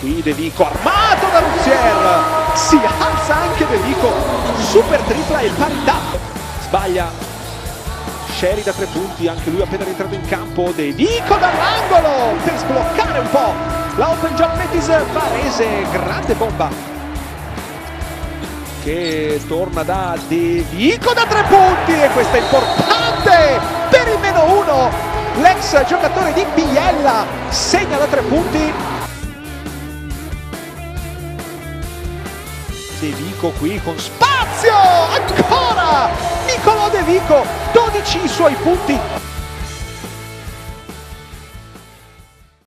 qui De Vico armato da Ruzier. Si alza anche De Vico super tripla e parità. Sbaglia Sherry da tre punti anche lui appena rientrato in campo. De Vico dall'angolo per sbloccare un po' la open jump Metis Varese. Grande bomba che torna da De Vico da tre punti e questo è importante per il meno uno. L'ex giocatore di Biella segna da tre punti De Vico qui con spazio! Ancora! Nicolò De Vico 12 i suoi punti